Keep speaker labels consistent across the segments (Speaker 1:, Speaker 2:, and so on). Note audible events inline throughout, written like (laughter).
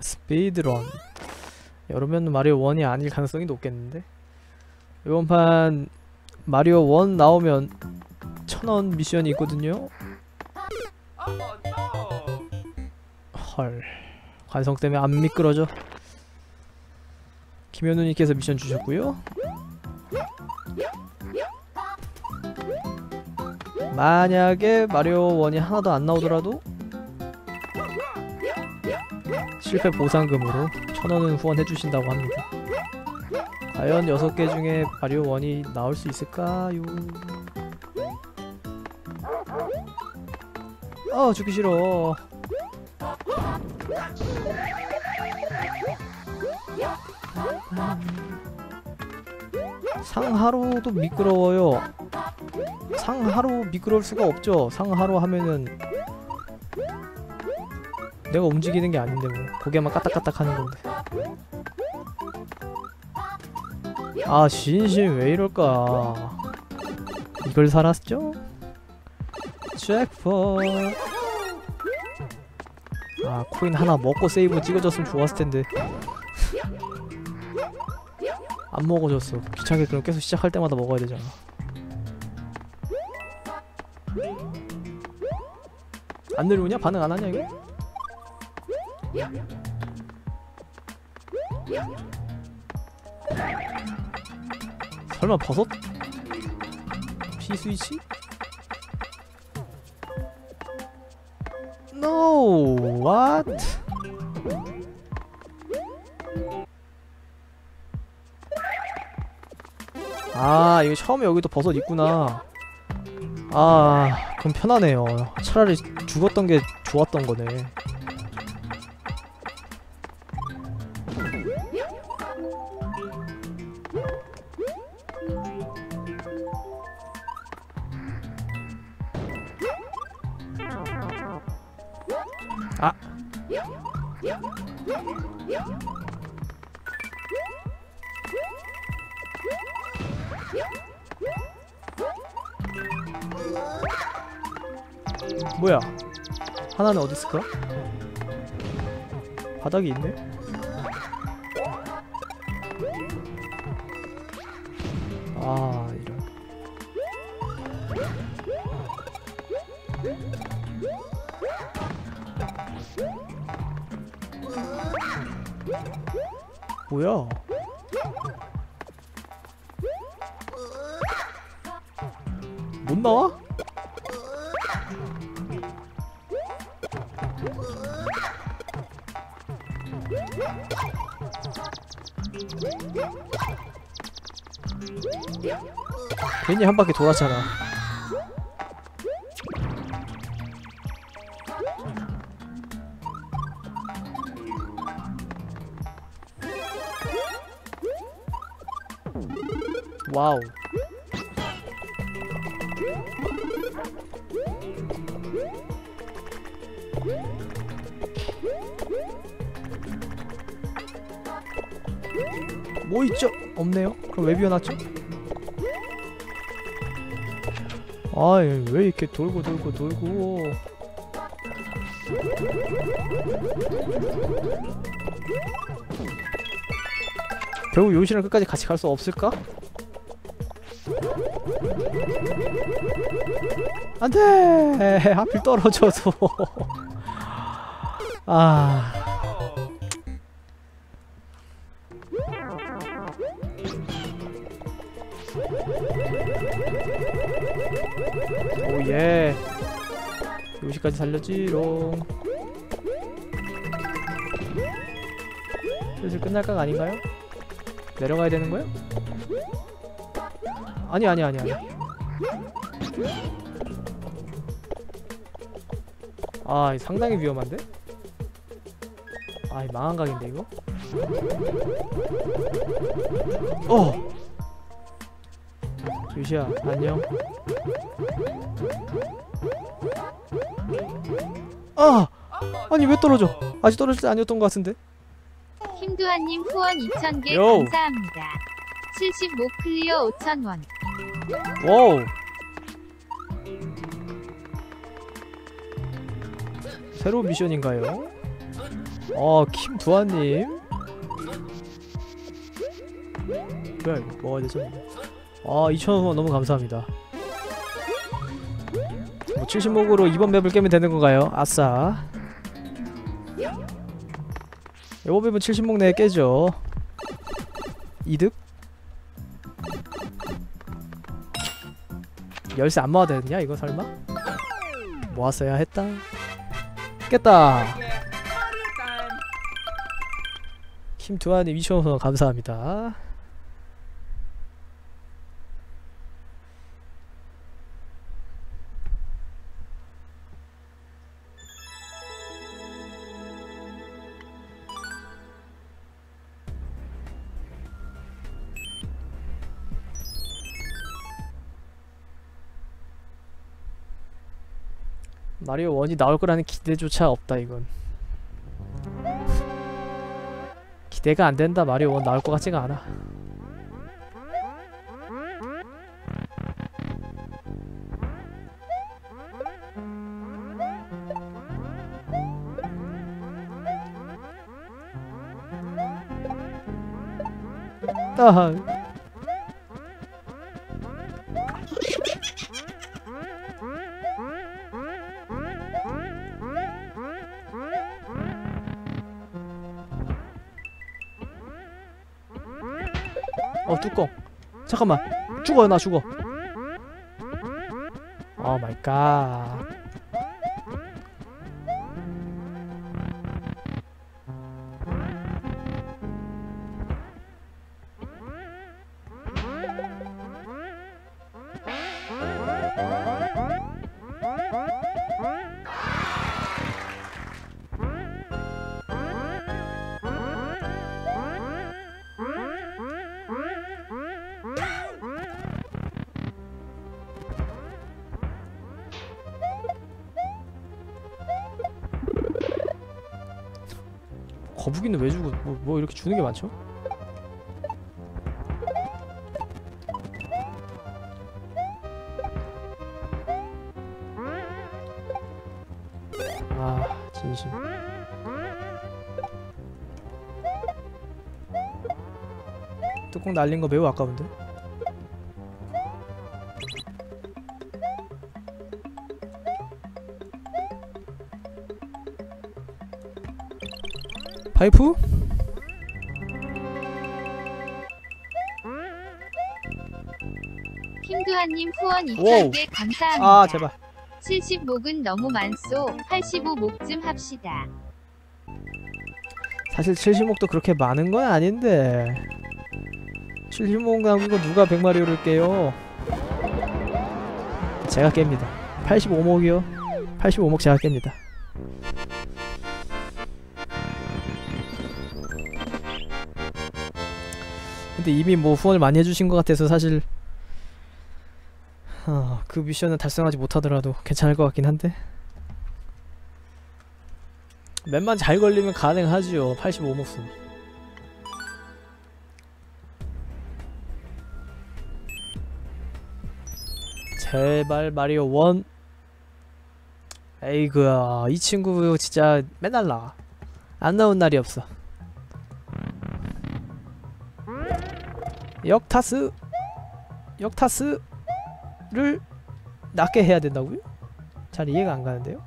Speaker 1: 스피드런. 여러면 마리오 1이 아닐 가능성이 높겠는데? 이번 판 마리오 1 나오면 천원 미션이 있거든요? 헐. 관성 때문에 안 미끄러져 김현우님께서 미션 주셨고요 만약에 마리오 1이 하나도 안 나오더라도 실패 보상금으로 천원은 후원해 주신다고 합니다. 과연 6개 중에 마리오 1이 나올 수 있을까요? 어 죽기 싫어 상하로도 미끄러워요. 상하로 미끄러울 수가 없죠. 상하로 하면은 내가 움직이는 게 아닌데 뭐. 고개만 까딱까딱 하는 건데. 아 진심 왜 이럴까? 이걸 살았죠? 잭포 아 코인 하나 먹고 세이브 찍어줬으면 좋았을 텐데 안 먹어줬어 귀찮게 그럼 계속 시작할 때마다 먹어야 되잖아 안 내려오냐? 반응 안 하냐 이거? 설마 버섯? P 스위치? No, what? 아, 이거 처음에 여기도 버섯 있구나. 아, 그럼 편하네요. 차라리 죽었던 게 좋았던 거네. 아. 뭐야? 하나는 어디 있을까? 바닥에 있네? 아, 이런. 뭐야? 못 나와? 괜히 한 바퀴 돌았잖아. 와우. 뭐 있죠? 없네요. 그럼 왜 비워놨죠? 아이 왜 이렇게 돌고 돌고 돌고 결국 요시랑 끝까지 같이 갈 수 없을까? 안돼 하필 떨어져서 (laughs) 아 예 요시까지 살렸지롱 슬슬 끝날까 아닌가요? 내려가야 되는 거야? 아니 아니 아니 아니 아 상당히 위험한데? 아이 망한 각인데 이거? 어! 유시야 안녕 아! 아니 왜 떨어져? 아직 떨어질 때 아니었던 것 같은데?
Speaker 2: 힘 김두한님 후원 2,000개
Speaker 1: 요.
Speaker 2: 감사합니다. 75 클리어 5,000원.
Speaker 1: 와우 새로운 미션인가요? 어 김두한님 뭐야 이거 뭐가 되죠? 아 2,000원 너무 감사합니다. 뭐 70목으로 이번 맵을 깨면 되는 건가요? 아싸. 이번 맵은 70목 내에 깨죠. 이득? 열쇠 안 모아야 되느냐 이거 설마? 모았어야 했다. 깼다. 김두한님 2,000원 감사합니다 마리오 원이 나올 거라는 기대조차 없다 이건. 기대가 안 된다 마리오 원 나올 것 같지가 않아. 아 어 뚜껑 잠깐만. 죽어요 나 죽어. 오 마이 갓 거북이는 왜 주고 뭐, 뭐 이렇게 주는 게 많죠? 아 진심 뚜껑 날린 거 매우 아까운데? 파이프?
Speaker 2: 킹두아님 후원
Speaker 1: 오우.
Speaker 2: 2,000개 감사합니다.
Speaker 1: 아 제발
Speaker 2: 70목은 너무 많소. 85목쯤 합시다.
Speaker 1: 사실 70목도 그렇게 많은 건 아닌데 70목 남고 누가 100마리오를 깨요 제가 깹니다 85목이요 85목 제가 깹니다 근데 이미 뭐 후원을 많이 해주신 것 같아서 사실 어, 그 미션은 달성하지 못하더라도 괜찮을 것 같긴 한데. 맵만 잘 걸리면 가능하지요 85목숨. 제발 마리오 원. 에이그야 이 친구 진짜 맨날 나와 안 나온 날이 없어 역타스 역타스를 낮게 해야 된다고요? 잘 이해가 안 가는데요?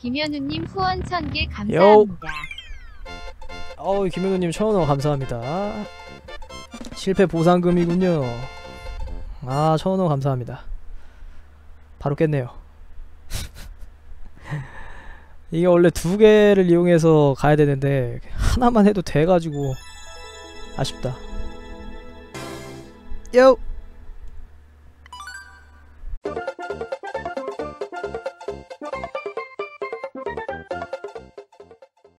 Speaker 2: 김현우님 후원 천 개 감사합니다.
Speaker 1: 어우 김현우님 천원 감사합니다. 실패 보상금이군요. 아 천원 감사합니다. 바로 깼네요. (laughs) 이게 원래 두 개를 이용해서 가야 되는데 하나만 해도 돼가지고 아쉽다. 요!